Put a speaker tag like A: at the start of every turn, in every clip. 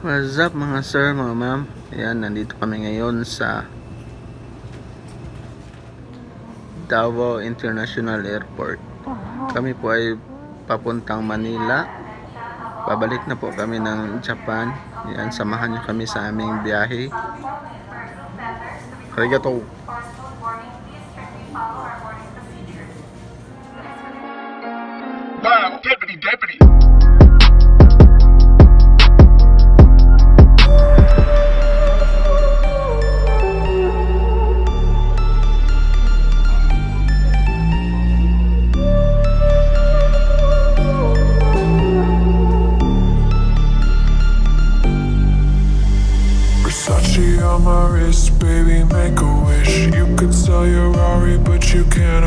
A: What's up mga sir, mga ma'am? Ayan, nandito kami ngayon sa Davao International Airport. Kami po ay papuntang Manila. Pabalik na po kami ng Japan. Ayan, samahan niyo kami sa aming biyahe. Arigato!
B: Wow, deputy, deputy.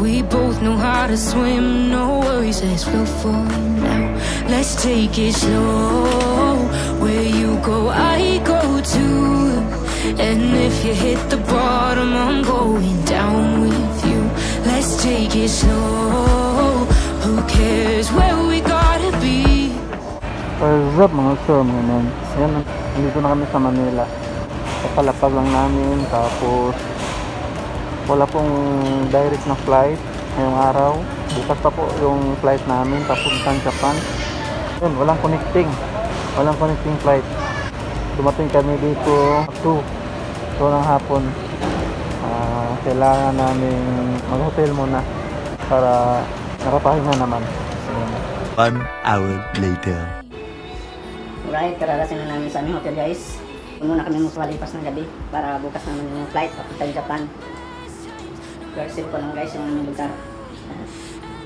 C: We both know how to swim, no worries, let's feel for now. Let's take it slow. Where you go, I go too. And if you hit the bottom, I'm going down with you. Let's take it slow. Who cares where we gotta be?
A: Eh, What's up mga sir, mga men? Ayan, na kami sa Manila. Kapalapag lang namin, tapos wala pong direct na flight ngayong araw. Bukas pa po yung flight namin papuntang Japan. Yun, walang connecting. Walang connecting flight. Dumating kami dito 2 2 ng hapon. Ah, kailangan namin mag-hotel muna para nakapahinga naman.
D: One hour later.
E: Alright, kararating na namin sa aming hotel guys. Puno na kami magpalipas ng gabi para bukas naman yung flight papuntang Japan. Garsin ko lang guys yung aming lugar.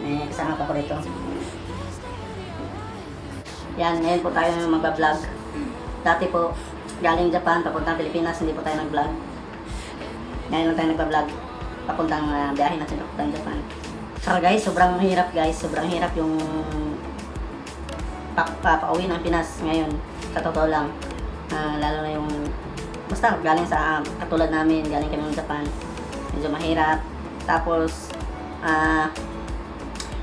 E: May kasama pa ko rito. Yan, ngayon po tayo magbablog. Dati po, galing Japan, papuntang Pilipinas, hindi po tayo nag-vlog. Ngayon lang tayo nagbablog. Papuntang uh, biyahe natin papuntang Japan. Saka guys, sobrang hirap guys. Sobrang hirap yung pa pa pauwi ng Pinas ngayon. Sa totoo lang. Ah, lalo na yung basta galing sa ah, katulad namin, galing kami ng Japan. Medyo mahirap. Tapos ah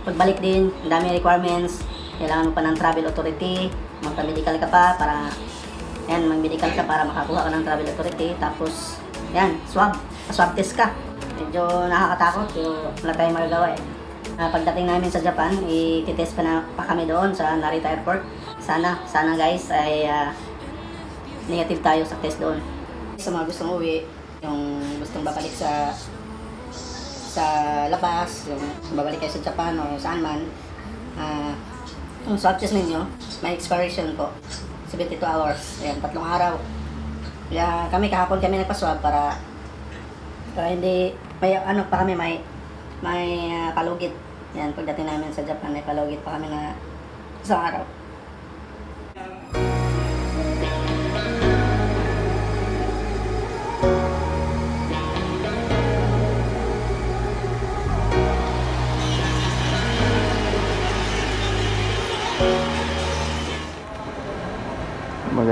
E: pagbalik din, dami requirements. Kailangan mo pa ng travel authority. Magpa-medical ka pa para yan, mag-medical ka para makakuha ka ng travel authority. Tapos, yan, swab. Swab test ka. Medyo nakakatakot pero wala tayong magagawa eh. Ah, pagdating namin sa Japan, i-test pa na pa kami doon sa Narita Airport. Sana, sana guys ay ah, negative tayo sa test doon. Sa mga gustong uwi, yung gustong babalik sa sa labas, yung babalik kayo sa Japan o saan man, ah, yung swab test ninyo, may expiration po. 72 hours. Ayan, tatlong araw. Kaya kami kahapon kami nagpa-swab para para hindi may ano pa kami may may ah, palugit. Yan pagdating namin sa Japan may palugit pa kami na isang araw.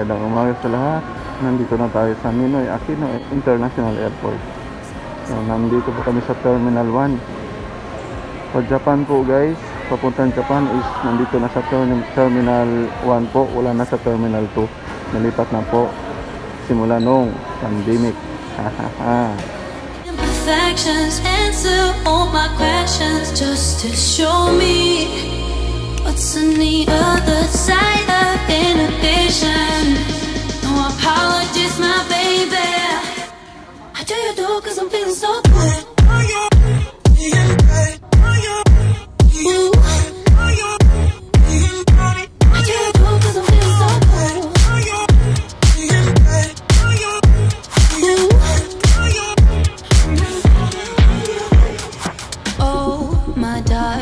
A: Magandang umaga sa lahat. Nandito na tayo sa Ninoy Aquino International Airport. So, nandito po kami sa Terminal 1. Sa Japan po guys, papuntang Japan is nandito na sa term- Terminal 1 po, wala na sa Terminal 2. Nalipat na po simula nung pandemic.
C: Imperfections answer all my questions just to show me what's on the other side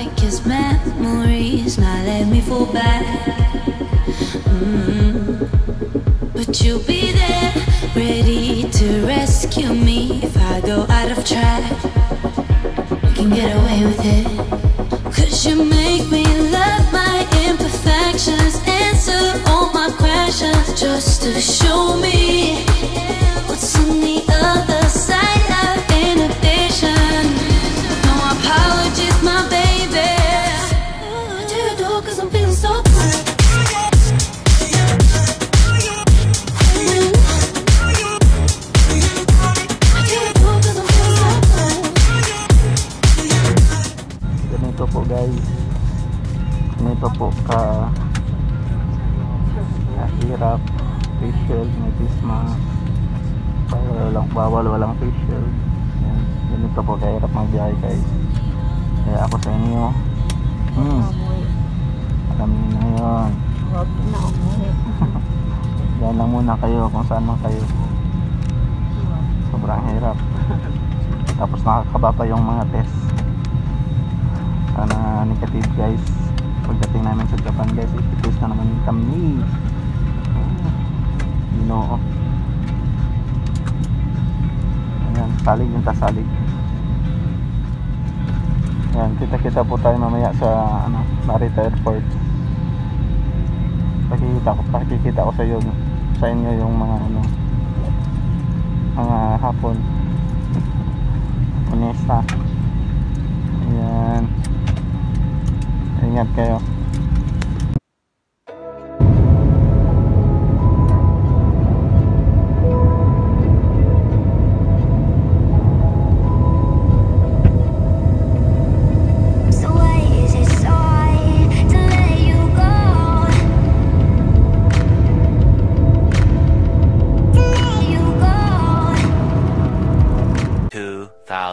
C: my darkest memories now let me fall back. Mm. But you'll be there, ready to rescue me if I go out of track. You can get away with it. Cause you make me love my imperfections, answer all my questions just to show me
A: walang, bawal walang face shield. Yan. Ganito po kahirap magbiyahe guys. Kaya ako sa inyo. Hmm. Alam niyo na yun. Diyan lang muna kayo kung saan man kayo. Sobrang hirap. Tapos nakakaba pa yung mga test sana negative guys pagdating namin sa Japan guys ipipis na naman kami ginoo ayan salig yung tasalig. Ayan kita kita po tayo mamaya sa ano, Narita Airport. Pakikita ko pakikita ko sa iyo sa inyo yung mga ano mga hapon. Unesta ayan. Ingat kayo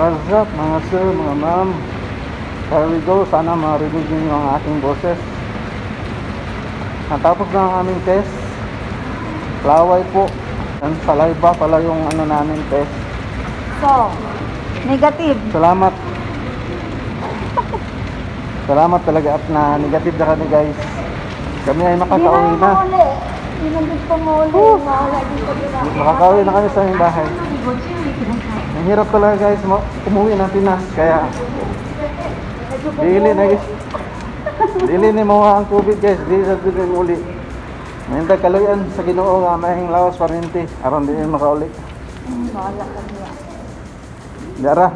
A: What's up mga sir, mga ma'am? Here we go, sana marinig niyo ang ating boses. Natapos na ang aming test. Laway po. Yan, saliva pala yung ano namin test.
F: So, negative.
A: Salamat. Salamat talaga at na negative na kami guys. Kami ay makakauwi na.
F: Hindi na. Mawala dito din ako.
A: Makakauwi na kami sa aming bahay. Ang hirap talaga guys, mo- umuwi ng Pinas. Kaya, dili na guys. Dili ni mo ang COVID guys. Dili sa dili muli. Mayroon kaluyan sa ginoo nga lawas parinti. Aron di makauli.
F: Mawala ka niya.
A: Dara.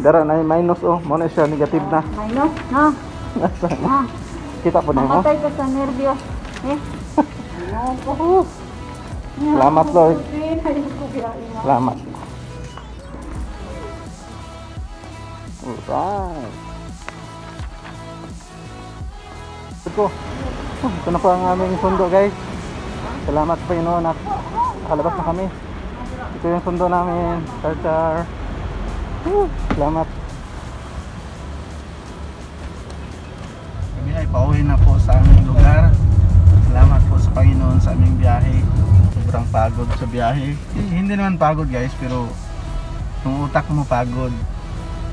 A: Dara na minus oh. Muna siya negative na.
F: Minus, no?
A: Kita po na mo.
F: Mamatay ka sa nervyos. Eh?
A: Salamat Lord.
F: Mo.
A: Salamat. Alright. Ito. Ito na po ang aming sundo guys. Salamat pa yun at nakalabas na kami. Ito yung sundo namin. Char. Woo, Salamat. Kami ay pauwi na po sa aming lugar. Salamat po sa Panginoon sa aming biyahe. Sobrang pagod sa biyahe. Hindi naman pagod guys, pero yung utak mo pagod.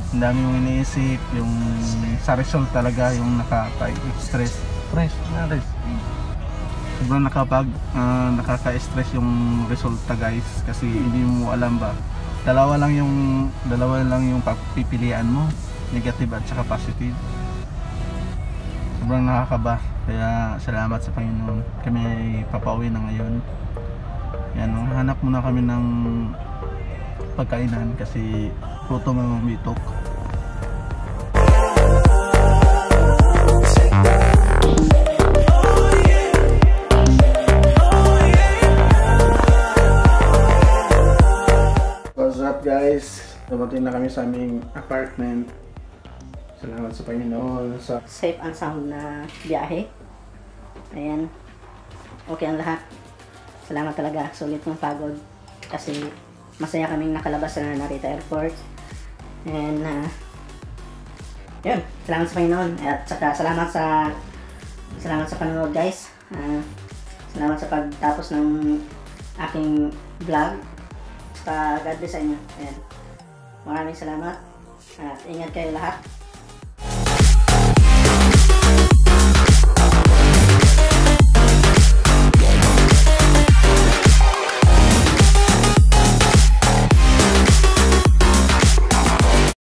A: Ang dami yung iniisip, yung sa result talaga yung nakaka-stress. Stress, na rest. Sobrang nakapag, ah, nakaka-stress yung resulta guys kasi hindi mo alam ba. Dalawa lang yung dalawa lang yung pagpipilian mo, negative at saka positive sobrang nakakaba kaya salamat sa Panginoon kami ay papauwi na ngayon yan hanap muna kami ng pagkainan kasi puto mamitok What's guys? Dumating na kami sa aming apartment Salamat sa Panginoon sa
E: Safe and sound na biyahe. Ayan. Okay ang lahat. Salamat talaga. Sulit ng pagod. Kasi masaya kaming nakalabas sa Narita Airport. And, uh, yun. Salamat sa Panginoon. At saka salamat sa salamat sa panonood guys. Ah, salamat sa pagtapos ng aking vlog. God bless sa inyo. Ayan. Maraming salamat. At ingat kayo lahat.